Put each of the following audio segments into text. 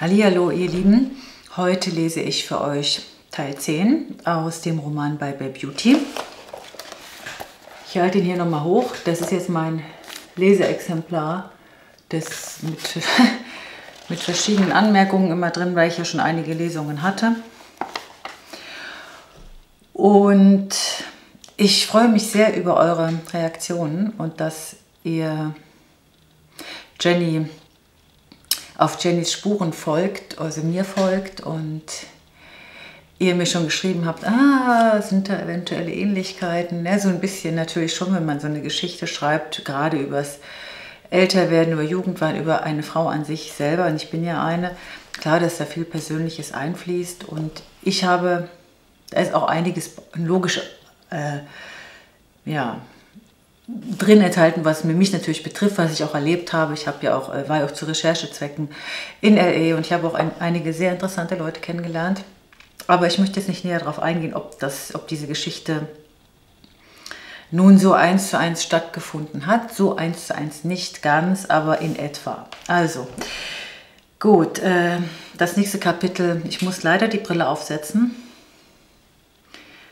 Hallihallo ihr Lieben, heute lese ich für euch Teil 10 aus dem Roman By Bay Beauty. Ich halte ihn hier nochmal hoch, das ist jetzt mein Leseexemplar, das mit, mit verschiedenen Anmerkungen immer drin, weil ich ja schon einige Lesungen hatte. Und ich freue mich sehr über eure Reaktionen und dass ihr Jenny auf Jennys Spuren folgt, also mir folgt und ihr mir schon geschrieben habt, ah, sind da eventuelle Ähnlichkeiten. Ja, so ein bisschen natürlich schon, wenn man so eine Geschichte schreibt, gerade übers Älterwerden, über Jugendwahn, über eine Frau an sich selber. Und ich bin ja eine. Klar, dass da viel Persönliches einfließt. Und ich habe, da ist auch einiges logisch, äh, ja, drin enthalten, was mich natürlich betrifft, was ich auch erlebt habe. Ich habe ja auch, äh, war ja auch zu Recherchezwecken in LA und ich habe auch ein, einige sehr interessante Leute kennengelernt. Aber ich möchte jetzt nicht näher darauf eingehen, ob, das, ob diese Geschichte nun so eins zu eins stattgefunden hat. So eins zu eins nicht ganz, aber in etwa. Also, gut, äh, das nächste Kapitel. Ich muss leider die Brille aufsetzen.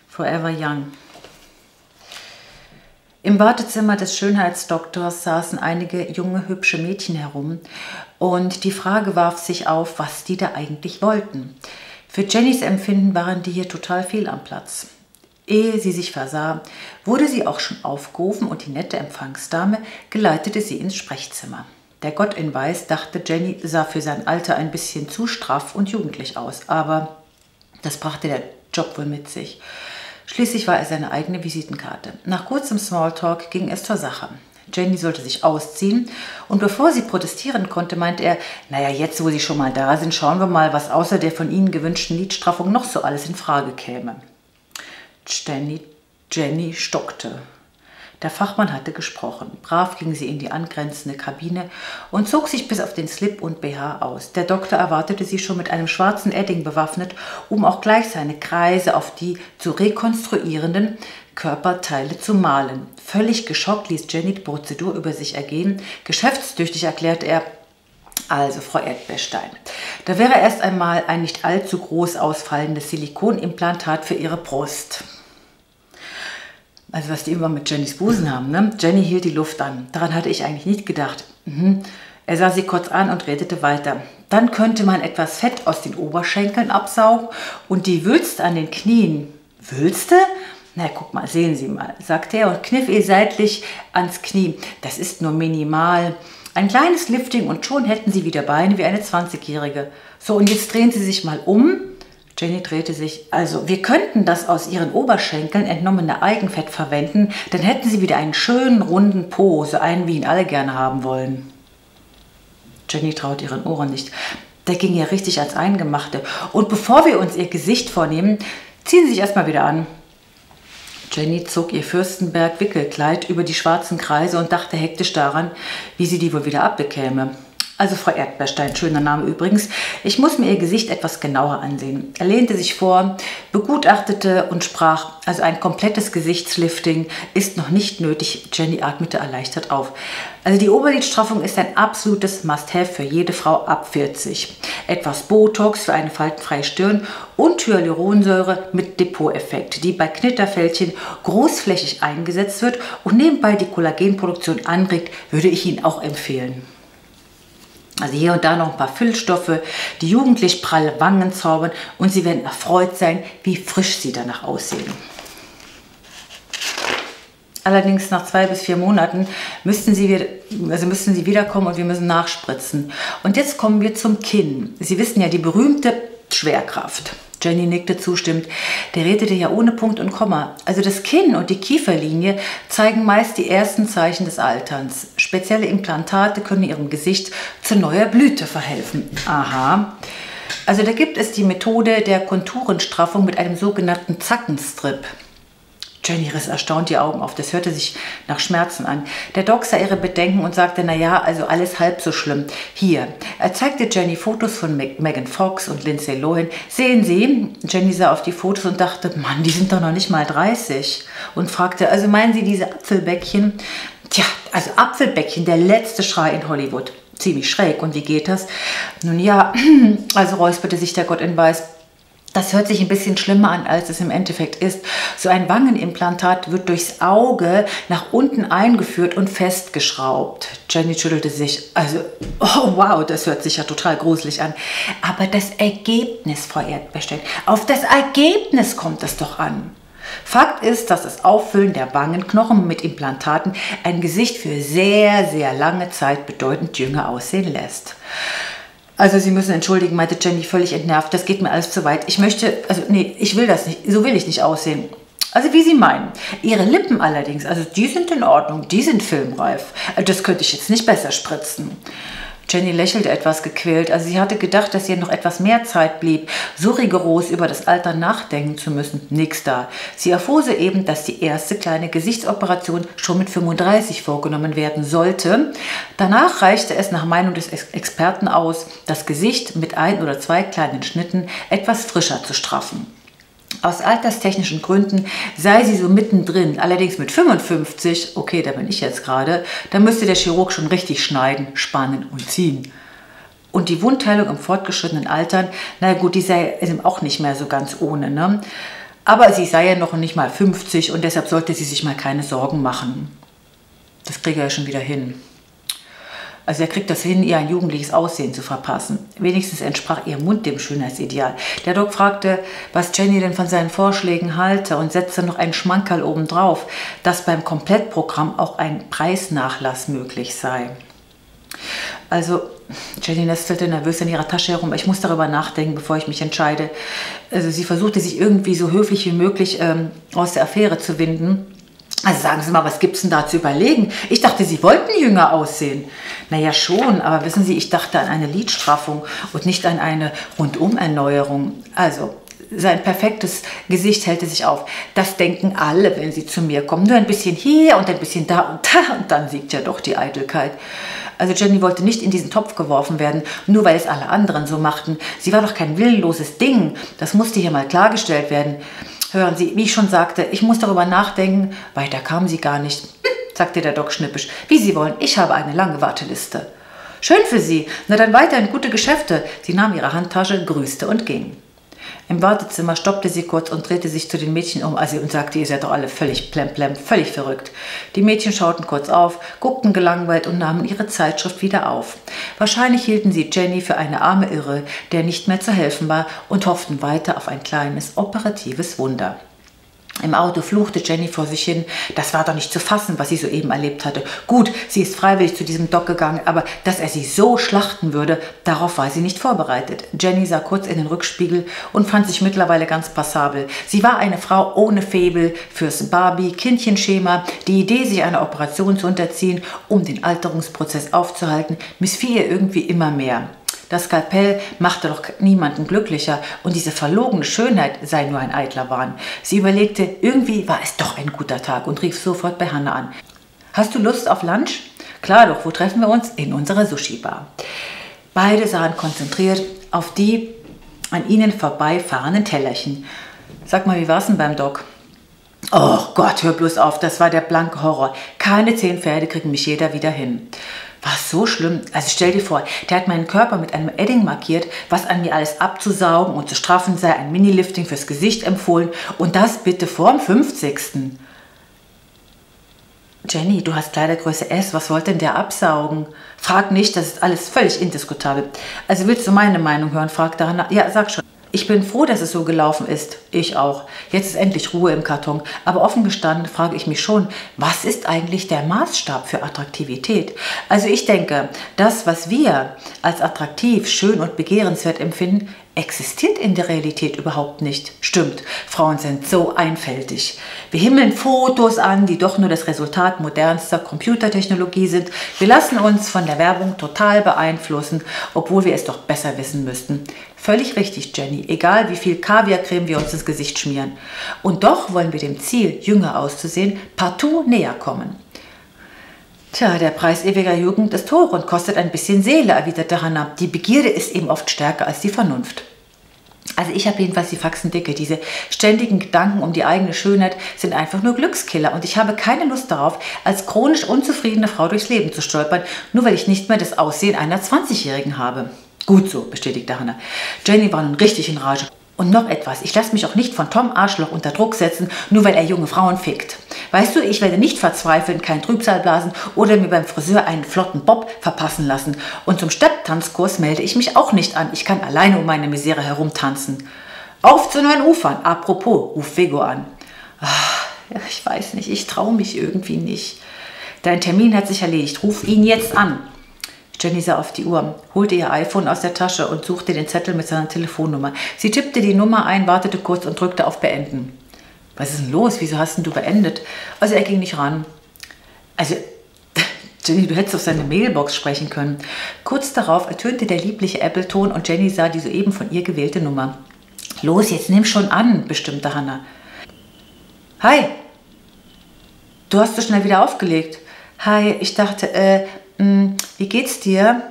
Forever Young. Im Wartezimmer des Schönheitsdoktors saßen einige junge, hübsche Mädchen herum und die Frage warf sich auf, was die da eigentlich wollten. Für Jennys Empfinden waren die hier total fehl am Platz. Ehe sie sich versah, wurde sie auch schon aufgerufen und die nette Empfangsdame geleitete sie ins Sprechzimmer. Der Gott in Weiß dachte, Jenny sah für sein Alter ein bisschen zu straff und jugendlich aus, aber das brachte der Job wohl mit sich. Schließlich war er seine eigene Visitenkarte. Nach kurzem Smalltalk ging es zur Sache. Jenny sollte sich ausziehen und bevor sie protestieren konnte, meinte er, naja, jetzt wo Sie schon mal da sind, schauen wir mal, was außer der von Ihnen gewünschten Lidstraffung noch so alles in Frage käme. Jenny, Jenny stockte. Der Fachmann hatte gesprochen. Brav ging sie in die angrenzende Kabine und zog sich bis auf den Slip und BH aus. Der Doktor erwartete sie schon mit einem schwarzen Edding bewaffnet, um auch gleich seine Kreise auf die zu rekonstruierenden Körperteile zu malen. Völlig geschockt ließ Jenny die Prozedur über sich ergehen. Geschäftstüchtig erklärte er, also, Frau Erdbeerstein, da wäre erst einmal ein nicht allzu groß ausfallendes Silikonimplantat für Ihre Brust. Also was die immer mit Jennys Busen haben. Ne? Jenny hielt die Luft an. Daran hatte ich eigentlich nicht gedacht. Mhm. Er sah sie kurz an und redete weiter. Dann könnte man etwas Fett aus den Oberschenkeln absaugen und die Wülste an den Knien. Wülste? Na, guck mal, sehen Sie mal, sagte er und kniff ihr seitlich ans Knie. Das ist nur minimal. Ein kleines Lifting und schon hätten Sie wieder Beine wie eine 20-Jährige. So, und jetzt drehen Sie sich mal um Jenny drehte sich. Also, wir könnten das aus ihren Oberschenkeln entnommene Eigenfett verwenden, dann hätten sie wieder einen schönen, runden Po, so einen, wie ihn alle gerne haben wollen. Jenny traut ihren Ohren nicht. Der ging ja richtig als Eingemachte. Und bevor wir uns ihr Gesicht vornehmen, ziehen Sie sich erstmal wieder an. Jenny zog ihr Fürstenberg-Wickelkleid über die schwarzen Kreise und dachte hektisch daran, wie sie die wohl wieder abbekäme. Also Frau Erdbeerstein, schöner Name übrigens. Ich muss mir ihr Gesicht etwas genauer ansehen. Er lehnte sich vor, begutachtete und sprach, also ein komplettes Gesichtslifting ist noch nicht nötig. Jenny atmete erleichtert auf. Also die Oberlidstraffung ist ein absolutes Must-Have für jede Frau ab 40. Etwas Botox für eine faltenfreie Stirn und Hyaluronsäure mit Depot-Effekt, die bei Knitterfältchen großflächig eingesetzt wird und nebenbei die Kollagenproduktion anregt, würde ich Ihnen auch empfehlen. Also hier und da noch ein paar Füllstoffe, die jugendlich pralle Wangen zaubern und Sie werden erfreut sein, wie frisch Sie danach aussehen. Allerdings nach zwei bis vier Monaten müssten Sie, also müssten Sie wiederkommen und wir müssen nachspritzen. Und jetzt kommen wir zum Kinn. Sie wissen ja, die berühmte Schwerkraft. Jenny nickte zustimmend. Der redete ja ohne Punkt und Komma. Also das Kinn und die Kieferlinie zeigen meist die ersten Zeichen des Alterns. Spezielle Implantate können ihrem Gesicht zu neuer Blüte verhelfen. Aha. Also da gibt es die Methode der Konturenstraffung mit einem sogenannten Zackenstrip. Jenny riss erstaunt die Augen auf. Das hörte sich nach Schmerzen an. Der Doc sah ihre Bedenken und sagte, naja, also alles halb so schlimm. Hier, er zeigte Jenny Fotos von Megan Fox und Lindsay Lohan. Sehen Sie, Jenny sah auf die Fotos und dachte, Mann, die sind doch noch nicht mal 30. Und fragte, also meinen Sie diese Apfelbäckchen? Tja, also Apfelbäckchen, der letzte Schrei in Hollywood. ziemlich schräg. Und wie geht das? Nun ja, also räusperte sich der Gott in Weiß. Das hört sich ein bisschen schlimmer an, als es im Endeffekt ist. So ein Wangenimplantat wird durchs Auge nach unten eingeführt und festgeschraubt. Jenny schüttelte sich. Also, oh wow, das hört sich ja total gruselig an. Aber das Ergebnis, Frau Erdbeerstein, auf das Ergebnis kommt es doch an. Fakt ist, dass das Auffüllen der Wangenknochen mit Implantaten ein Gesicht für sehr, sehr lange Zeit bedeutend jünger aussehen lässt. Also Sie müssen entschuldigen, meinte Jenny völlig entnervt. Das geht mir alles zu weit. Ich möchte, also nee, ich will das nicht. So will ich nicht aussehen. Also wie Sie meinen. Ihre Lippen allerdings, also die sind in Ordnung, die sind filmreif. Das könnte ich jetzt nicht besser spritzen. Jenny lächelte etwas gequält. Also sie hatte gedacht, dass ihr noch etwas mehr Zeit blieb, so rigoros über das Alter nachdenken zu müssen. Nix da. Sie erfuhr soeben, dass die erste kleine Gesichtsoperation schon mit 35 vorgenommen werden sollte. Danach reichte es nach Meinung des Experten aus, das Gesicht mit ein oder zwei kleinen Schnitten etwas frischer zu straffen. Aus alterstechnischen Gründen sei sie so mittendrin, allerdings mit 55, okay, da bin ich jetzt gerade, da müsste der Chirurg schon richtig schneiden, spannen und ziehen. Und die Wundheilung im fortgeschrittenen Altern, na gut, die sei auch nicht mehr so ganz ohne. Ne? Aber sie sei ja noch nicht mal 50 und deshalb sollte sie sich mal keine Sorgen machen. Das kriege er ja schon wieder hin. Also er kriegt das hin, ihr ein jugendliches Aussehen zu verpassen. Wenigstens entsprach ihr Mund dem Schönheitsideal. Der Doc fragte, was Jenny denn von seinen Vorschlägen halte und setzte noch einen Schmankerl obendrauf, dass beim Komplettprogramm auch ein Preisnachlass möglich sei. Also Jenny nestelte nervös in ihrer Tasche herum. Ich muss darüber nachdenken, bevor ich mich entscheide. Also sie versuchte sich irgendwie so höflich wie möglich ähm, aus der Affäre zu winden. Also sagen Sie mal, was gibt es denn da zu überlegen? Ich dachte, Sie wollten jünger aussehen. Naja, schon, aber wissen Sie, ich dachte an eine Lidstraffung und nicht an eine Rundumerneuerung. Also, sein perfektes Gesicht hält sich auf. Das denken alle, wenn sie zu mir kommen. Nur ein bisschen hier und ein bisschen da und da und dann siegt ja doch die Eitelkeit. Also Jenny wollte nicht in diesen Topf geworfen werden, nur weil es alle anderen so machten. Sie war doch kein willenloses Ding. Das musste hier mal klargestellt werden. Hören Sie, wie ich schon sagte, ich muss darüber nachdenken. Weiter kam sie gar nicht, sagte der Doc schnippisch. Wie Sie wollen, ich habe eine lange Warteliste. Schön für Sie. Na dann weiterhin gute Geschäfte. Sie nahm ihre Handtasche, grüßte und ging. Im Wartezimmer stoppte sie kurz und drehte sich zu den Mädchen um also und sagte, ihr seid doch alle völlig plemplem, völlig verrückt. Die Mädchen schauten kurz auf, guckten gelangweilt und nahmen ihre Zeitschrift wieder auf. Wahrscheinlich hielten sie Jenny für eine arme Irre, der nicht mehr zu helfen war, und hofften weiter auf ein kleines operatives Wunder. Im Auto fluchte Jenny vor sich hin. Das war doch nicht zu fassen, was sie soeben erlebt hatte. Gut, sie ist freiwillig zu diesem Doc gegangen, aber dass er sie so schlachten würde, darauf war sie nicht vorbereitet. Jenny sah kurz in den Rückspiegel und fand sich mittlerweile ganz passabel. Sie war eine Frau ohne Faible fürs Barbie-Kindchenschema. Die Idee, sich einer Operation zu unterziehen, um den Alterungsprozess aufzuhalten, missfiel ihr irgendwie immer mehr. Das Skalpell machte doch niemanden glücklicher und diese verlogene Schönheit sei nur ein eitler Wahn. Sie überlegte, irgendwie war es doch ein guter Tag und rief sofort bei Hannah an. Hast du Lust auf Lunch? Klar doch, wo treffen wir uns? In unserer Sushi-Bar. Beide sahen konzentriert auf die an ihnen vorbeifahrenden Tellerchen. Sag mal, wie war's denn beim Doc? Oh Gott, hör bloß auf, das war der blanke Horror. Keine zehn Pferde kriegen mich jeder wieder hin. War so schlimm. Also stell dir vor, der hat meinen Körper mit einem Edding markiert, was an mir alles abzusaugen und zu straffen sei, ein Mini-Lifting fürs Gesicht empfohlen und das bitte vorm 50. Jenny, du hast Kleidergröße S, was wollte denn der absaugen? Frag nicht, das ist alles völlig indiskutabel. Also willst du meine Meinung hören? Frag daran. Ja, sag schon. Ich bin froh, dass es so gelaufen ist. Ich auch. Jetzt ist endlich Ruhe im Karton. Aber offen gestanden frage ich mich schon, was ist eigentlich der Maßstab für Attraktivität? Also ich denke, das, was wir als attraktiv, schön und begehrenswert empfinden, existiert in der Realität überhaupt nicht. Stimmt, Frauen sind so einfältig. Wir himmeln Fotos an, die doch nur das Resultat modernster Computertechnologie sind. Wir lassen uns von der Werbung total beeinflussen, obwohl wir es doch besser wissen müssten. Völlig richtig, Jenny, egal wie viel Kaviarcreme wir uns ins Gesicht schmieren. Und doch wollen wir dem Ziel, jünger auszusehen, partout näher kommen. Tja, der Preis ewiger Jugend ist hoch und kostet ein bisschen Seele, erwiderte Hannah. Die Begierde ist eben oft stärker als die Vernunft. Also ich habe jedenfalls die Faxen dicke. Diese ständigen Gedanken um die eigene Schönheit sind einfach nur Glückskiller. Und ich habe keine Lust darauf, als chronisch unzufriedene Frau durchs Leben zu stolpern, nur weil ich nicht mehr das Aussehen einer 20-Jährigen habe. Gut so, bestätigte Hannah. Jenny war nun richtig in Rage. Und noch etwas, ich lasse mich auch nicht von Tom Arschloch unter Druck setzen, nur weil er junge Frauen fickt. Weißt du, ich werde nicht verzweifeln, kein Trübsal blasen oder mir beim Friseur einen flotten Bob verpassen lassen. Und zum Stepptanzkurs melde ich mich auch nicht an. Ich kann alleine um meine Misere herumtanzen. Auf zu neuen Ufern. Apropos, ruf Vego an. Ach, ich weiß nicht, ich traue mich irgendwie nicht. Dein Termin hat sich erledigt. Ruf ihn jetzt an. Jenny sah auf die Uhr, holte ihr iPhone aus der Tasche und suchte den Zettel mit seiner Telefonnummer. Sie tippte die Nummer ein, wartete kurz und drückte auf Beenden. Was ist denn los? Wieso hast denn du beendet? Also er ging nicht ran. Also, Jenny, du hättest auf seine Mailbox sprechen können. Kurz darauf ertönte der liebliche Apple-Ton und Jenny sah die soeben von ihr gewählte Nummer. Los, jetzt nimm schon an, bestimmte Hannah. Hi. Du hast so schnell wieder aufgelegt. Hi, ich dachte, äh, wie geht's dir?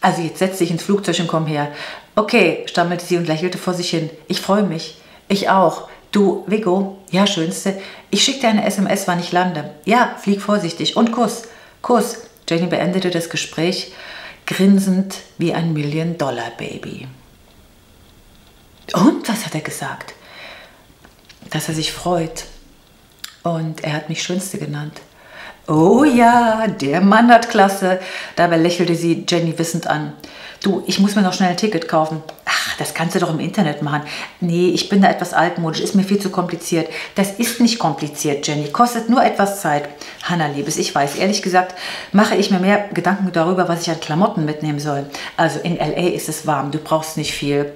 Also jetzt setz dich ins Flugzeug und komm her. Okay, stammelte sie und lächelte vor sich hin. Ich freue mich. Ich auch. Du, Vigo, ja, Schönste, ich schicke dir eine SMS, wann ich lande. Ja, flieg vorsichtig und Kuss, Kuss. Jenny beendete das Gespräch grinsend wie ein Million-Dollar-Baby. Und was hat er gesagt? Dass er sich freut. Und er hat mich Schönste genannt. Oh ja, der Mann hat Klasse. Dabei lächelte sie Jenny wissend an. Du, ich muss mir noch schnell ein Ticket kaufen. Ach, das kannst du doch im Internet machen. Nee, ich bin da etwas altmodisch, ist mir viel zu kompliziert. Das ist nicht kompliziert, Jenny, kostet nur etwas Zeit. Hanna, Liebes, ich weiß, ehrlich gesagt, mache ich mir mehr Gedanken darüber, was ich an Klamotten mitnehmen soll. Also in L.A. ist es warm, du brauchst nicht viel.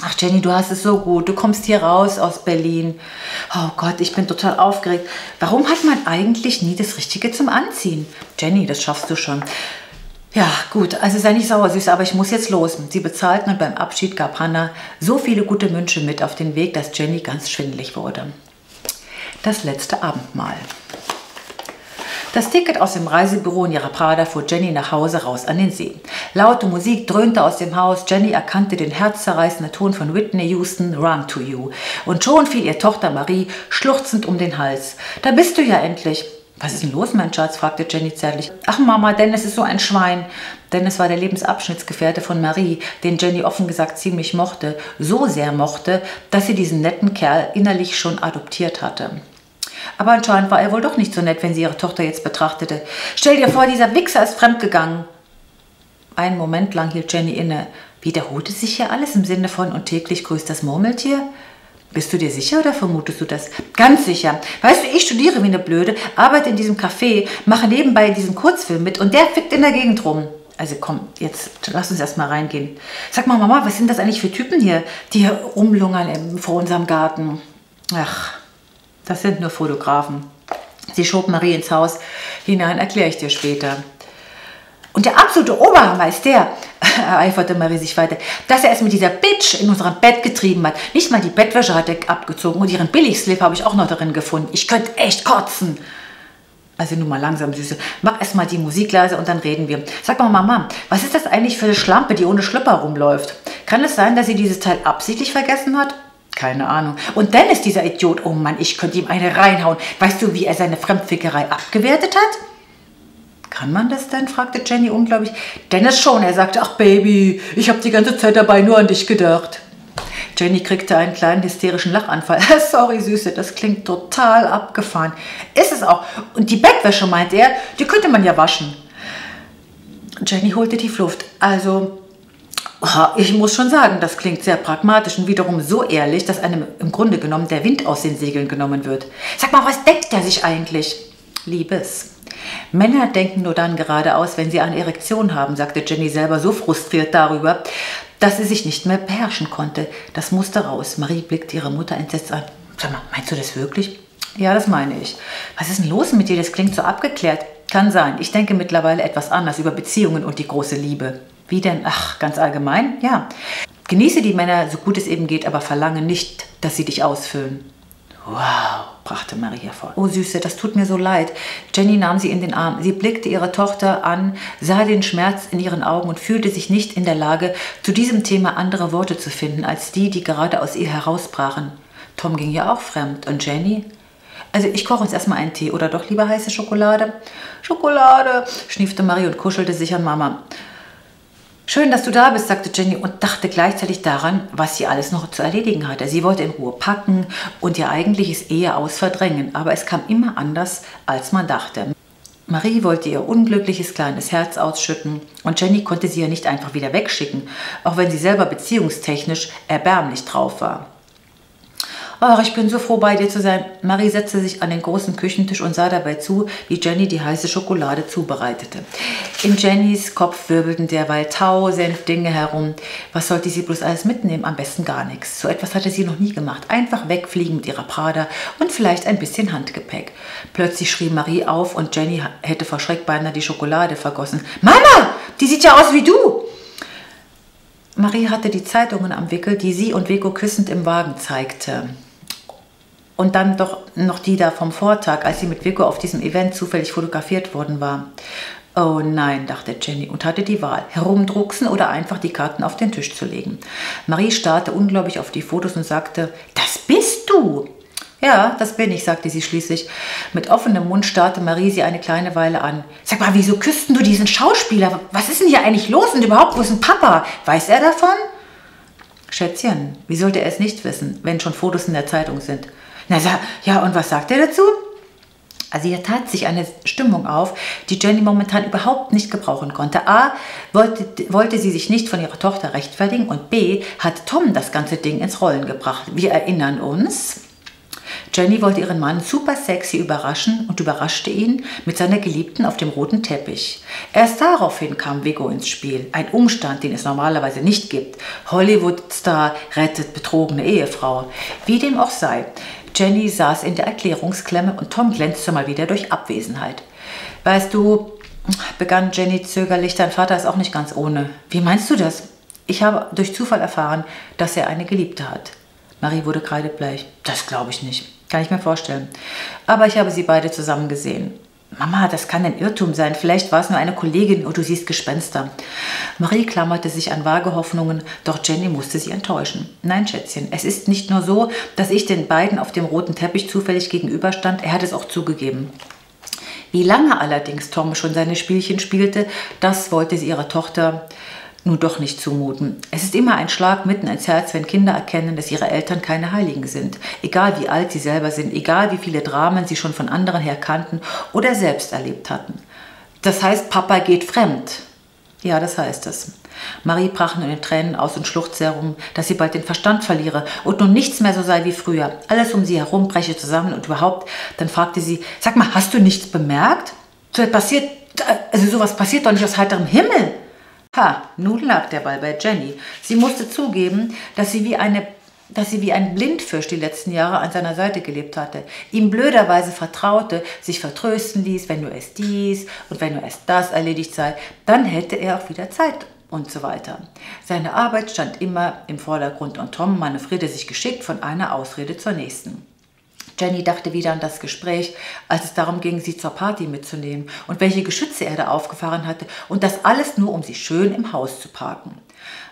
Ach Jenny, du hast es so gut. Du kommst hier raus aus Berlin. Oh Gott, ich bin total aufgeregt. Warum hat man eigentlich nie das Richtige zum Anziehen? Jenny, das schaffst du schon. Ja, gut, also sei nicht sauer, Süß, aber ich muss jetzt los. Sie bezahlten und beim Abschied gab Hannah so viele gute Wünsche mit auf den Weg, dass Jenny ganz schwindlig wurde. Das letzte Abendmahl. Das Ticket aus dem Reisebüro in ihrer Prada fuhr Jenny nach Hause raus an den See. Laute Musik dröhnte aus dem Haus. Jenny erkannte den herzzerreißenden Ton von Whitney Houston, Run to You. Und schon fiel ihr Tochter Marie schluchzend um den Hals. Da bist du ja endlich. Was ist denn los, mein Schatz? fragte Jenny zärtlich. Ach Mama, Dennis ist so ein Schwein. Dennis war der Lebensabschnittsgefährte von Marie, den Jenny offen gesagt ziemlich mochte, so sehr mochte, dass sie diesen netten Kerl innerlich schon adoptiert hatte. Aber anscheinend war er wohl doch nicht so nett, wenn sie ihre Tochter jetzt betrachtete. Stell dir vor, dieser Wichser ist fremdgegangen. Einen Moment lang hielt Jenny inne. Wiederholte sich hier alles im Sinne von und täglich grüßt das Murmeltier? Bist du dir sicher oder vermutest du das? Ganz sicher. Weißt du, ich studiere wie eine Blöde, arbeite in diesem Café, mache nebenbei diesen Kurzfilm mit und der fickt in der Gegend rum. Also komm, jetzt lass uns erst mal reingehen. Sag mal, Mama, was sind das eigentlich für Typen hier, die hier rumlungern vor unserem Garten? Ach, das sind nur Fotografen. Sie schob Marie ins Haus hinein, erkläre ich dir später. Und der absolute Oberhammer ist der, ereiferte Marie sich weiter, dass er es mit dieser Bitch in unserem Bett getrieben hat. Nicht mal die Bettwäsche hat er abgezogen und ihren Billigslip habe ich auch noch darin gefunden. Ich könnte echt kotzen. Also nun mal langsam, Süße. Mach erst mal die Musik leise und dann reden wir. Sag mal, Mama, was ist das eigentlich für eine Schlampe, die ohne Schlüpper rumläuft? Kann es sein, dass sie dieses Teil absichtlich vergessen hat? Keine Ahnung. Und Dennis, dieser Idiot, oh Mann, ich könnte ihm eine reinhauen. Weißt du, wie er seine Fremdfickerei abgewertet hat? Kann man das denn? fragte Jenny unglaublich. Dennis schon. Er sagte, ach Baby, ich habe die ganze Zeit dabei nur an dich gedacht. Jenny kriegte einen kleinen hysterischen Lachanfall. Sorry, Süße, das klingt total abgefahren. Ist es auch. Und die Bettwäsche, meint er, die könnte man ja waschen. Jenny holte tief Luft. Also, ich muss schon sagen, das klingt sehr pragmatisch und wiederum so ehrlich, dass einem im Grunde genommen der Wind aus den Segeln genommen wird. Sag mal, was denkt er sich eigentlich? Liebes. Männer denken nur dann geradeaus, wenn sie eine Erektion haben, sagte Jenny selber so frustriert darüber, dass sie sich nicht mehr beherrschen konnte. Das musste raus. Marie blickte ihre Mutter entsetzt an. Sag mal, meinst du das wirklich? Ja, das meine ich. Was ist denn los mit dir? Das klingt so abgeklärt. Kann sein. Ich denke mittlerweile etwas anders über Beziehungen und die große Liebe. Wie denn? Ach, ganz allgemein? Ja. Genieße die Männer so gut es eben geht, aber verlange nicht, dass sie dich ausfüllen. Wow, brachte Marie hervor. Oh Süße, das tut mir so leid. Jenny nahm sie in den Arm. Sie blickte ihre Tochter an, sah den Schmerz in ihren Augen und fühlte sich nicht in der Lage, zu diesem Thema andere Worte zu finden, als die, die gerade aus ihr herausbrachen. Tom ging ja auch fremd. Und Jenny? Also ich koche uns erstmal einen Tee oder doch lieber heiße Schokolade? Schokolade, schniefte Marie und kuschelte sich an Mama. Schön, dass du da bist, sagte Jenny und dachte gleichzeitig daran, was sie alles noch zu erledigen hatte. Sie wollte in Ruhe packen und ihr eigentliches Eheaus verdrängen, aber es kam immer anders, als man dachte. Marie wollte ihr unglückliches kleines Herz ausschütten und Jenny konnte sie ja nicht einfach wieder wegschicken, auch wenn sie selber beziehungstechnisch erbärmlich drauf war. Ach, ich bin so froh, bei dir zu sein. Marie setzte sich an den großen Küchentisch und sah dabei zu, wie Jenny die heiße Schokolade zubereitete. In Jennys Kopf wirbelten derweil tausend Dinge herum. Was sollte sie bloß alles mitnehmen? Am besten gar nichts. So etwas hatte sie noch nie gemacht. Einfach wegfliegen mit ihrer Prada und vielleicht ein bisschen Handgepäck. Plötzlich schrie Marie auf und Jenny hätte vor Schreck beinahe die Schokolade vergossen. Mama, die sieht ja aus wie du! Marie hatte die Zeitungen am Wickel, die sie und Vico küssend im Wagen zeigte. Und dann doch noch die da vom Vortag, als sie mit Vico auf diesem Event zufällig fotografiert worden war. Oh nein, dachte Jenny und hatte die Wahl, herumdrucksen oder einfach die Karten auf den Tisch zu legen. Marie starrte ungläubig auf die Fotos und sagte, das bist du. Ja, das bin ich, sagte sie schließlich. Mit offenem Mund starrte Marie sie eine kleine Weile an. Sag mal, wieso küssten du diesen Schauspieler? Was ist denn hier eigentlich los und überhaupt, wo ist ein Papa? Weiß er davon? Schätzchen, wie sollte er es nicht wissen, wenn schon Fotos in der Zeitung sind? Na ja, und was sagt er dazu? Also hier tat sich eine Stimmung auf, die Jenny momentan überhaupt nicht gebrauchen konnte. A, wollte, wollte sie sich nicht von ihrer Tochter rechtfertigen und B, hat Tom das ganze Ding ins Rollen gebracht. Wir erinnern uns, Jenny wollte ihren Mann super sexy überraschen und überraschte ihn mit seiner Geliebten auf dem roten Teppich. Erst daraufhin kam Vigo ins Spiel, ein Umstand, den es normalerweise nicht gibt. Hollywood-Star rettet betrogene Ehefrau. Wie dem auch sei, Jenny saß in der Erklärungsklemme und Tom glänzte mal wieder durch Abwesenheit. Weißt du, begann Jenny zögerlich, dein Vater ist auch nicht ganz ohne. Wie meinst du das? Ich habe durch Zufall erfahren, dass er eine Geliebte hat. Marie wurde kreidebleich. Das glaube ich nicht. Kann ich mir vorstellen. Aber ich habe sie beide zusammen gesehen. Mama, das kann ein Irrtum sein. Vielleicht war es nur eine Kollegin und du siehst Gespenster. Marie klammerte sich an vage Hoffnungen, doch Jenny musste sie enttäuschen. Nein, Schätzchen, es ist nicht nur so, dass ich den beiden auf dem roten Teppich zufällig gegenüberstand, er hat es auch zugegeben. Wie lange allerdings Tom schon seine Spielchen spielte, das wollte sie ihrer Tochter nun doch nicht zumuten. Es ist immer ein Schlag mitten ins Herz, wenn Kinder erkennen, dass ihre Eltern keine Heiligen sind. Egal wie alt sie selber sind, egal wie viele Dramen sie schon von anderen her kannten oder selbst erlebt hatten. Das heißt, Papa geht fremd. Ja, das heißt es. Marie brach nun in Tränen aus und schluchzte herum, dass sie bald den Verstand verliere und nun nichts mehr so sei wie früher. Alles um sie herum breche zusammen und überhaupt. Dann fragte sie, sag mal, hast du nichts bemerkt? So passiert, also sowas passiert doch nicht aus heiterem Himmel. Ha, nun lag der Ball bei Jenny. Sie musste zugeben, dass sie wie eine dass sie wie ein Blindfisch die letzten Jahre an seiner Seite gelebt hatte, ihm blöderweise vertraute, sich vertrösten ließ, wenn nur es dies und wenn nur es das erledigt sei, dann hätte er auch wieder Zeit und so weiter. Seine Arbeit stand immer im Vordergrund und Tom manövrierte sich geschickt von einer Ausrede zur nächsten. Jenny dachte wieder an das Gespräch, als es darum ging, sie zur Party mitzunehmen und welche Geschütze er da aufgefahren hatte und das alles nur, um sie schön im Haus zu parken.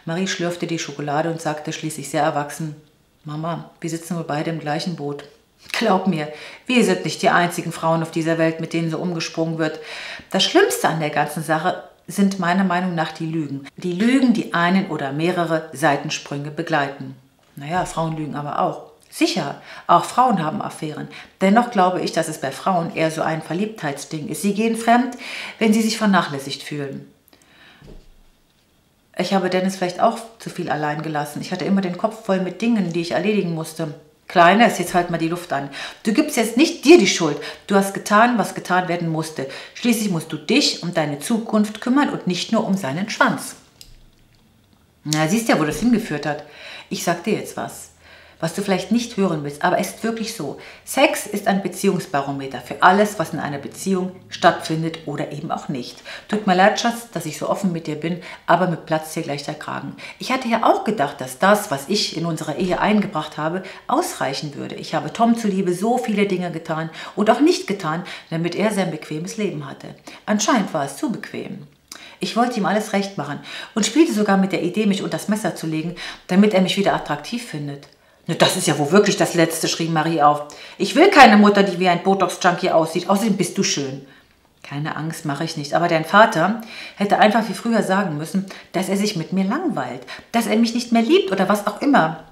Marie schlürfte die Schokolade und sagte schließlich sehr erwachsen, Mama, wir sitzen wohl beide im gleichen Boot. Glaub mir, wir sind nicht die einzigen Frauen auf dieser Welt, mit denen so umgesprungen wird. Das Schlimmste an der ganzen Sache sind meiner Meinung nach die Lügen. Die Lügen, die einen oder mehrere Seitensprünge begleiten. Naja, Frauen lügen aber auch. Sicher, auch Frauen haben Affären. Dennoch glaube ich, dass es bei Frauen eher so ein Verliebtheitsding ist. Sie gehen fremd, wenn sie sich vernachlässigt fühlen. Ich habe Dennis vielleicht auch zu viel allein gelassen. Ich hatte immer den Kopf voll mit Dingen, die ich erledigen musste. Kleines, jetzt halt mal die Luft an. Du gibst jetzt nicht dir die Schuld. Du hast getan, was getan werden musste. Schließlich musst du dich um deine Zukunft kümmern und nicht nur um seinen Schwanz. Na, siehst ja, wo das hingeführt hat. Ich sag dir jetzt was. Was du vielleicht nicht hören willst, aber es ist wirklich so. Sex ist ein Beziehungsbarometer für alles, was in einer Beziehung stattfindet oder eben auch nicht. Tut mir leid, Schatz, dass ich so offen mit dir bin, aber mit Platz hier gleich der Kragen. Ich hatte ja auch gedacht, dass das, was ich in unserer Ehe eingebracht habe, ausreichen würde. Ich habe Tom zuliebe so viele Dinge getan und auch nicht getan, damit er sein bequemes Leben hatte. Anscheinend war es zu bequem. Ich wollte ihm alles recht machen und spielte sogar mit der Idee, mich unter das Messer zu legen, damit er mich wieder attraktiv findet. Das ist ja wohl wirklich das Letzte, schrie Marie auf. Ich will keine Mutter, die wie ein Botox-Junkie aussieht. Außerdem bist du schön. Keine Angst, mache ich nicht. Aber dein Vater hätte einfach wie früher sagen müssen, dass er sich mit mir langweilt, dass er mich nicht mehr liebt oder was auch immer.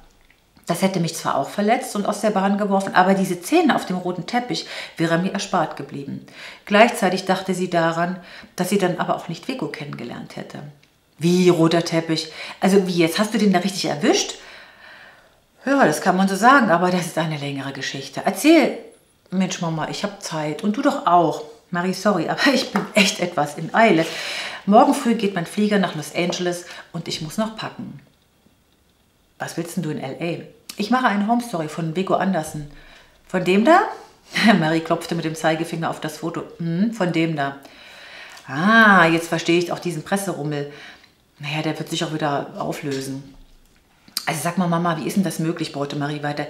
Das hätte mich zwar auch verletzt und aus der Bahn geworfen, aber diese Zähne auf dem roten Teppich wäre mir erspart geblieben. Gleichzeitig dachte sie daran, dass sie dann aber auch nicht Vico kennengelernt hätte. Wie roter Teppich? Also wie jetzt? Hast du den da richtig erwischt? Ja, das kann man so sagen, aber das ist eine längere Geschichte. Erzähl, Mensch, Mama, ich habe Zeit und du doch auch. Marie, sorry, aber ich bin echt etwas in Eile. Morgen früh geht mein Flieger nach Los Angeles und ich muss noch packen. Was willst denn du in L.A.? Ich mache eine Home Story von Vico Anderson. Von dem da? Marie klopfte mit dem Zeigefinger auf das Foto. Hm, von dem da. Ah, jetzt verstehe ich auch diesen Presserummel. Naja, der wird sich auch wieder auflösen. Also sag mal, Mama, wie ist denn das möglich, baute Marie weiter.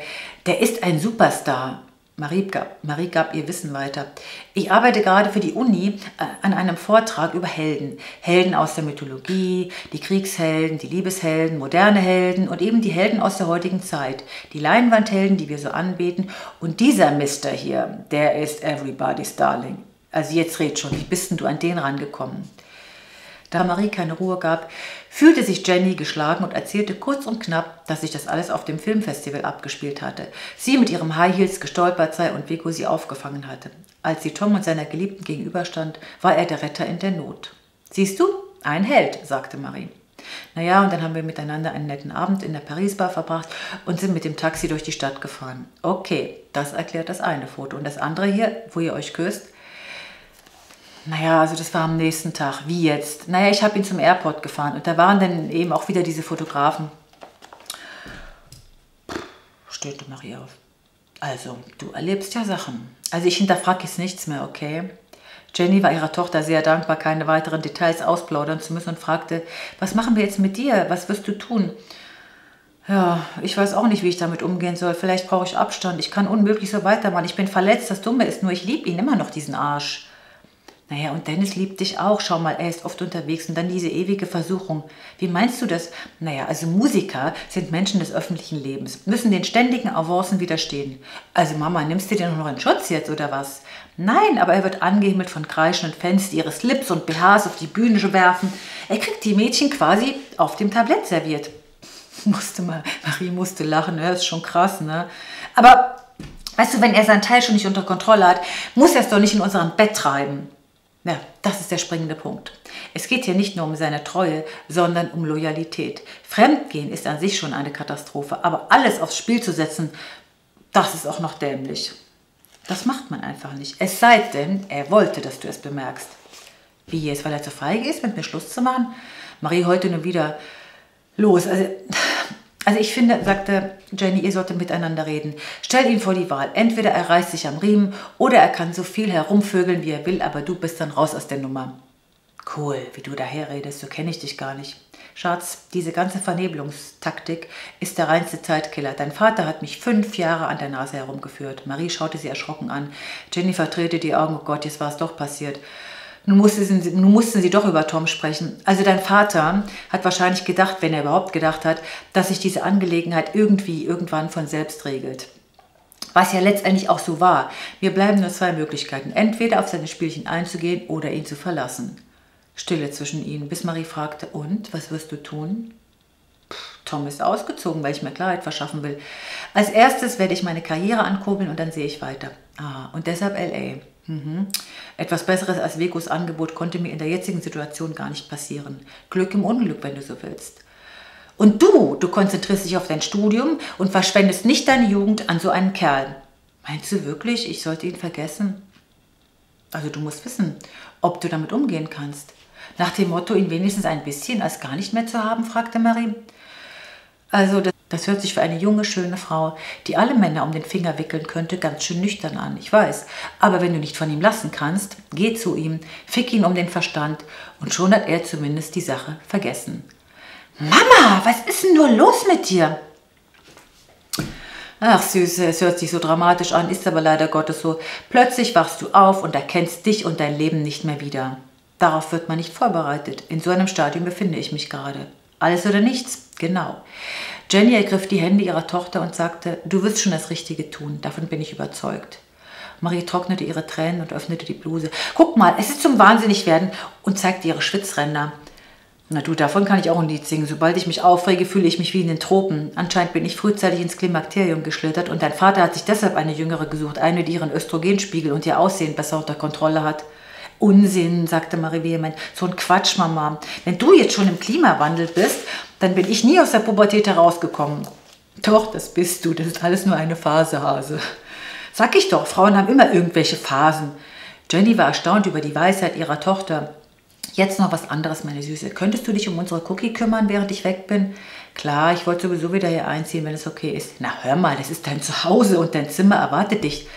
Der ist ein Superstar. Marie gab, Marie gab ihr Wissen weiter. Ich arbeite gerade für die Uni äh, an einem Vortrag über Helden. Helden aus der Mythologie, die Kriegshelden, die Liebeshelden, moderne Helden und eben die Helden aus der heutigen Zeit. Die Leinwandhelden, die wir so anbeten. Und dieser Mister hier, der ist everybody's darling. Also jetzt red schon, wie bist denn du an den rangekommen? Da Marie keine Ruhe gab, fühlte sich Jenny geschlagen und erzählte kurz und knapp, dass sich das alles auf dem Filmfestival abgespielt hatte. Sie mit ihrem High Heels gestolpert sei und Vico sie aufgefangen hatte. Als sie Tom und seiner Geliebten gegenüberstand, war er der Retter in der Not. Siehst du, ein Held, sagte Marie. Naja, und dann haben wir miteinander einen netten Abend in der Paris-Bar verbracht und sind mit dem Taxi durch die Stadt gefahren. Okay, das erklärt das eine Foto. Und das andere hier, wo ihr euch küsst, naja, also das war am nächsten Tag. Wie jetzt? Naja, ich habe ihn zum Airport gefahren und da waren dann eben auch wieder diese Fotografen. Stöhnte Marie auf. Also, du erlebst ja Sachen. Also ich hinterfrage jetzt nichts mehr, okay? Jenny war ihrer Tochter sehr dankbar, keine weiteren Details ausplaudern zu müssen und fragte, was machen wir jetzt mit dir? Was wirst du tun? Ja, ich weiß auch nicht, wie ich damit umgehen soll. Vielleicht brauche ich Abstand. Ich kann unmöglich so weitermachen. Ich bin verletzt. Das Dumme ist nur, ich liebe ihn immer noch, diesen Arsch. Naja, und Dennis liebt dich auch. Schau mal, er ist oft unterwegs und dann diese ewige Versuchung. Wie meinst du das? Naja, also Musiker sind Menschen des öffentlichen Lebens, müssen den ständigen Avancen widerstehen. Also Mama, nimmst du dir noch einen Schutz jetzt oder was? Nein, aber er wird angehimmelt von kreischenden Fans, die ihre Slips und BHs auf die Bühne werfen. Er kriegt die Mädchen quasi auf dem Tablett serviert. Musste mal, Marie musste lachen, das ist schon krass, ne? Aber weißt du, wenn er sein Teil schon nicht unter Kontrolle hat, muss er es doch nicht in unserem Bett treiben. Ja, das ist der springende Punkt. Es geht hier nicht nur um seine Treue, sondern um Loyalität. Fremdgehen ist an sich schon eine Katastrophe, aber alles aufs Spiel zu setzen, das ist auch noch dämlich. Das macht man einfach nicht. Es sei denn, er wollte, dass du es bemerkst. Wie jetzt, weil er zu feige ist, mit mir Schluss zu machen? Marie heute nur wieder los. Also, also ich finde, sagte Jenny, ihr solltet miteinander reden. Stell ihn vor die Wahl. Entweder er reißt sich am Riemen oder er kann so viel herumvögeln, wie er will, aber du bist dann raus aus der Nummer. Cool, wie du daherredest, so kenne ich dich gar nicht. Schatz, diese ganze Vernebelungstaktik ist der reinste Zeitkiller. Dein Vater hat mich fünf Jahre an der Nase herumgeführt. Marie schaute sie erschrocken an. Jenny verdrehte die Augen. Oh Gott, jetzt war es doch passiert. Nun, musste sie, nun mussten sie doch über Tom sprechen. Also dein Vater hat wahrscheinlich gedacht, wenn er überhaupt gedacht hat, dass sich diese Angelegenheit irgendwie irgendwann von selbst regelt. Was ja letztendlich auch so war. Mir bleiben nur zwei Möglichkeiten. Entweder auf seine Spielchen einzugehen oder ihn zu verlassen. Stille zwischen ihnen, bis Marie fragte, und, was wirst du tun? Tom ist ausgezogen, weil ich mir Klarheit verschaffen will. Als erstes werde ich meine Karriere ankurbeln und dann sehe ich weiter. Ah, und deshalb LA. Mhm. Etwas Besseres als Vegos Angebot konnte mir in der jetzigen Situation gar nicht passieren. Glück im Unglück, wenn du so willst. Und du, du konzentrierst dich auf dein Studium und verschwendest nicht deine Jugend an so einen Kerl. Meinst du wirklich, ich sollte ihn vergessen? Also du musst wissen, ob du damit umgehen kannst. Nach dem Motto, ihn wenigstens ein bisschen als gar nicht mehr zu haben, fragte Marie. Also das, das, hört sich für eine junge, schöne Frau, die alle Männer um den Finger wickeln könnte, ganz schön nüchtern an, ich weiß. Aber wenn du nicht von ihm lassen kannst, geh zu ihm, fick ihn um den Verstand und schon hat er zumindest die Sache vergessen. Mama, was ist denn nur los mit dir? Ach Süße, es hört sich so dramatisch an, ist aber leider Gottes so. Plötzlich wachst du auf und erkennst dich und dein Leben nicht mehr wieder. Darauf wird man nicht vorbereitet. In so einem Stadium befinde ich mich gerade. Alles oder nichts, genau. Jenny ergriff die Hände ihrer Tochter und sagte, du wirst schon das Richtige tun, davon bin ich überzeugt. Marie trocknete ihre Tränen und öffnete die Bluse. Guck mal, es ist zum Wahnsinnigwerden und zeigte ihre Schwitzränder. Na du, davon kann ich auch ein Lied singen. Sobald ich mich aufrege, fühle ich mich wie in den Tropen. Anscheinend bin ich frühzeitig ins Klimakterium geschlittert und dein Vater hat sich deshalb eine Jüngere gesucht, eine, die ihren Östrogenspiegel und ihr Aussehen besser unter Kontrolle hat. Unsinn, sagte Marie vehement. So ein Quatsch, Mama. Wenn du jetzt schon im Klimawandel bist, dann bin ich nie aus der Pubertät herausgekommen. Doch, das bist du. Das ist alles nur eine Phase, Hase. Sag ich doch, Frauen haben immer irgendwelche Phasen. Jenny war erstaunt über die Weisheit ihrer Tochter. Jetzt noch was anderes, meine Süße. Könntest du dich um unsere Cookie kümmern, während ich weg bin? Klar, ich wollte sowieso wieder hier einziehen, wenn es okay ist. Na, hör mal, das ist dein Zuhause und dein Zimmer erwartet dich.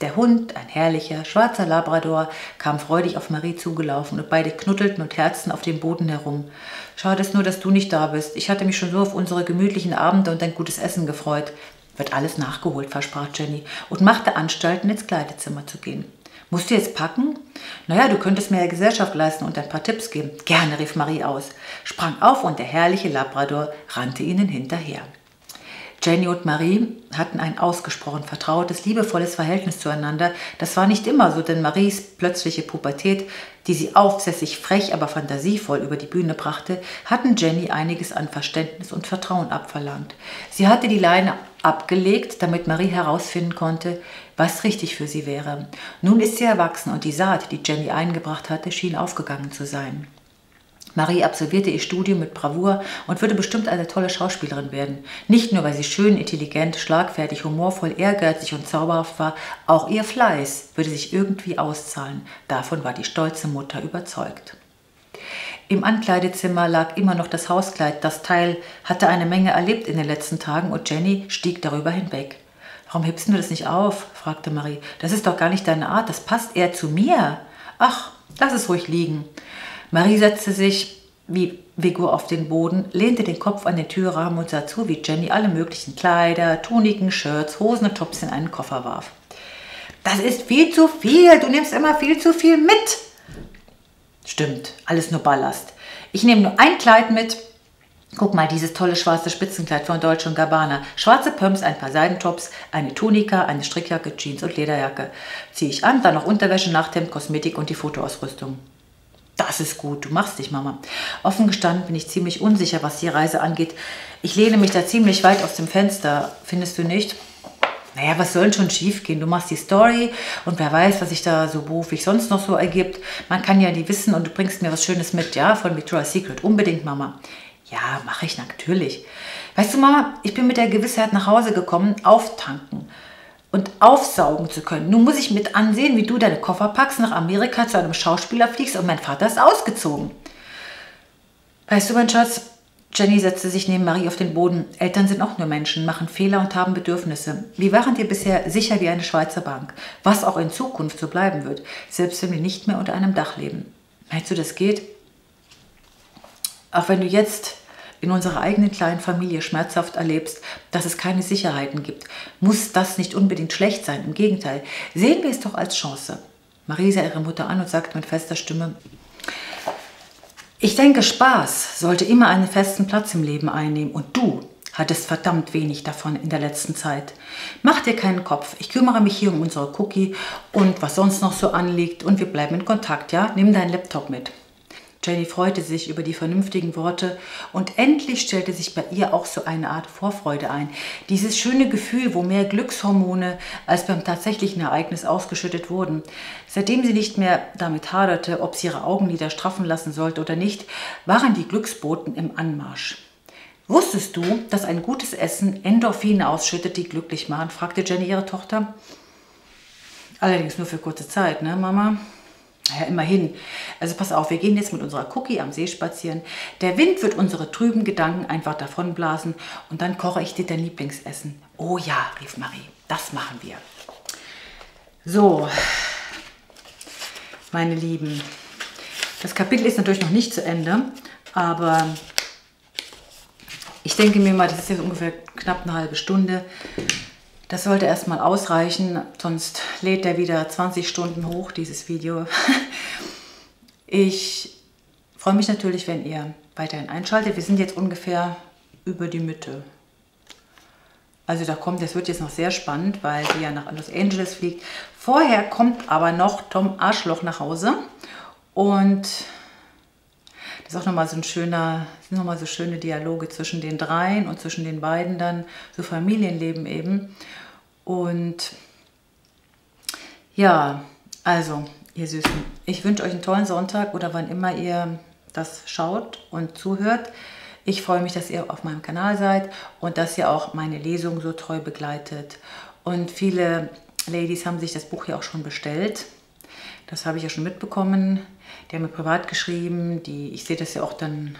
Der Hund, ein herrlicher, schwarzer Labrador, kam freudig auf Marie zugelaufen und beide knuddelten und herzten auf dem Boden herum. Schade ist nur, dass du nicht da bist. Ich hatte mich schon so auf unsere gemütlichen Abende und dein gutes Essen gefreut. Wird alles nachgeholt, versprach Jenny und machte Anstalten, ins Kleidezimmer zu gehen. Musst du jetzt packen? Naja, du könntest mir ja Gesellschaft leisten und ein paar Tipps geben. Gerne, rief Marie aus, sprang auf und der herrliche Labrador rannte ihnen hinterher. Jenny und Marie hatten ein ausgesprochen vertrautes, liebevolles Verhältnis zueinander. Das war nicht immer so, denn Maries plötzliche Pubertät, die sie aufsässig, frech, aber fantasievoll über die Bühne brachte, hatten Jenny einiges an Verständnis und Vertrauen abverlangt. Sie hatte die Leine abgelegt, damit Marie herausfinden konnte, was richtig für sie wäre. Nun ist sie erwachsen und die Saat, die Jenny eingebracht hatte, schien aufgegangen zu sein. Marie absolvierte ihr Studium mit Bravour und würde bestimmt eine tolle Schauspielerin werden. Nicht nur, weil sie schön, intelligent, schlagfertig, humorvoll, ehrgeizig und zauberhaft war, auch ihr Fleiß würde sich irgendwie auszahlen. Davon war die stolze Mutter überzeugt. Im Ankleidezimmer lag immer noch das Hauskleid. Das Teil hatte eine Menge erlebt in den letzten Tagen und Jenny stieg darüber hinweg. Warum hebst du das nicht auf? fragte Marie. Das ist doch gar nicht deine Art, das passt eher zu mir. Ach, lass es ruhig liegen. Marie setzte sich wie Vigo auf den Boden, lehnte den Kopf an den Türrahmen und sah zu, wie Jenny alle möglichen Kleider, Tuniken, Shirts, Hosen und Tops in einen Koffer warf. Das ist viel zu viel, du nimmst immer viel zu viel mit. Stimmt, alles nur Ballast. Ich nehme nur ein Kleid mit. Guck mal, dieses tolle schwarze Spitzenkleid von Deutsche und Gabbana. Schwarze Pumps, ein paar Seidentops, eine Tunika, eine Strickjacke, Jeans und Lederjacke. Ziehe ich an, dann noch Unterwäsche, Nachthemd, Kosmetik und die Fotoausrüstung. Das ist gut, du machst dich, Mama. Offen gestanden bin ich ziemlich unsicher, was die Reise angeht. Ich lehne mich da ziemlich weit aus dem Fenster, findest du nicht? Naja, was soll denn schon schiefgehen? Du machst die Story und wer weiß, was sich da so beruflich sonst noch so ergibt. Man kann ja die wissen und du bringst mir was Schönes mit, ja, von Victoria's Secret. Unbedingt, Mama. Ja, mache ich natürlich. Weißt du, Mama, ich bin mit der Gewissheit nach Hause gekommen, auftanken und aufsaugen zu können. Nun muss ich mit ansehen, wie du deine Koffer packst, nach Amerika zu einem Schauspieler fliegst und mein Vater ist ausgezogen. Weißt du, mein Schatz, Jenny setzte sich neben Marie auf den Boden. Eltern sind auch nur Menschen, machen Fehler und haben Bedürfnisse. Wir waren dir bisher sicher wie eine Schweizer Bank, was auch in Zukunft so bleiben wird, selbst wenn wir nicht mehr unter einem Dach leben. Meinst du, das geht? Auch wenn du jetzt in unserer eigenen kleinen Familie schmerzhaft erlebst, dass es keine Sicherheiten gibt, muss das nicht unbedingt schlecht sein. Im Gegenteil, sehen wir es doch als Chance. Marie sah ihre Mutter an und sagte mit fester Stimme, ich denke, Spaß sollte immer einen festen Platz im Leben einnehmen und du hattest verdammt wenig davon in der letzten Zeit. Mach dir keinen Kopf. Ich kümmere mich hier um unsere Cookie und was sonst noch so anliegt und wir bleiben in Kontakt, ja? Nimm deinen Laptop mit. Jenny freute sich über die vernünftigen Worte und endlich stellte sich bei ihr auch so eine Art Vorfreude ein. Dieses schöne Gefühl, wo mehr Glückshormone als beim tatsächlichen Ereignis ausgeschüttet wurden. Seitdem sie nicht mehr damit haderte, ob sie ihre Augenlider straffen lassen sollte oder nicht, waren die Glücksboten im Anmarsch. Wusstest du, dass ein gutes Essen Endorphine ausschüttet, die glücklich machen? fragte Jenny ihre Tochter. Allerdings nur für kurze Zeit, ne, Mama? Ja, immerhin. Also pass auf, wir gehen jetzt mit unserer Cookie am See spazieren. Der Wind wird unsere trüben Gedanken einfach davonblasen und dann koche ich dir dein Lieblingsessen. Oh ja, rief Marie, das machen wir. So, meine Lieben, das Kapitel ist natürlich noch nicht zu Ende, aber ich denke mir mal, das ist jetzt ungefähr knapp eine halbe Stunde. Das sollte erstmal ausreichen, sonst lädt er wieder 20 Stunden hoch, dieses Video. Ich freue mich natürlich, wenn ihr weiterhin einschaltet. Wir sind jetzt ungefähr über die Mitte. Also da kommt, das wird jetzt noch sehr spannend, weil sie ja nach Los Angeles fliegt. Vorher kommt aber noch Tom Arschloch nach Hause und ist auch nochmal so ein schöner, sind nochmal so schöne Dialoge zwischen den dreien und zwischen den beiden dann, so Familienleben eben. Und ja, also ihr Süßen, ich wünsche euch einen tollen Sonntag oder wann immer ihr das schaut und zuhört. Ich freue mich, dass ihr auf meinem Kanal seid und dass ihr auch meine Lesung so treu begleitet. Und viele Ladies haben sich das Buch ja auch schon bestellt. Das habe ich ja schon mitbekommen. Die haben mir privat geschrieben. Die, ich sehe das ja auch dann,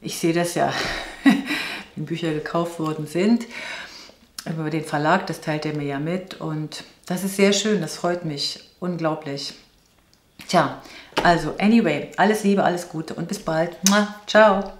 ich sehe das ja, wenn Bücher gekauft worden sind. Über den Verlag, das teilt er mir ja mit. Und das ist sehr schön, das freut mich unglaublich. Tja, also anyway, alles Liebe, alles Gute und bis bald. Ciao.